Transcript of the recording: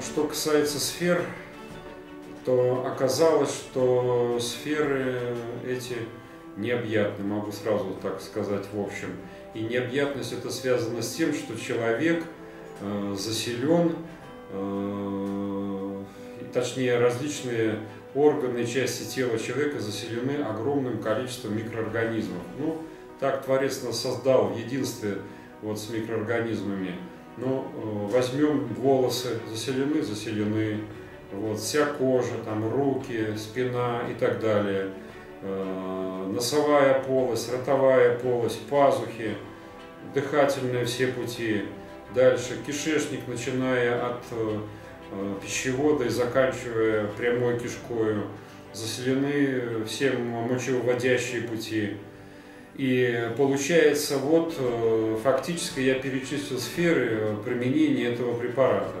что касается сфер, то оказалось, что сферы эти необъятны, могу сразу так сказать в общем. И необъятность это связано с тем, что человек э, заселен, э, точнее различные органы, части тела человека заселены огромным количеством микроорганизмов. Ну, так Творец нас создал в единстве вот с микроорганизмами. Ну, э, возьмем волосы, заселены, заселены, вот, вся кожа, там, руки, спина и так далее. Э, носовая полость, ротовая полость, пазухи, дыхательные все пути. Дальше кишечник, начиная от э, пищевода и заканчивая прямой кишкой, заселены все мочевыводящие пути. И получается, вот фактически я перечислил сферы применения этого препарата.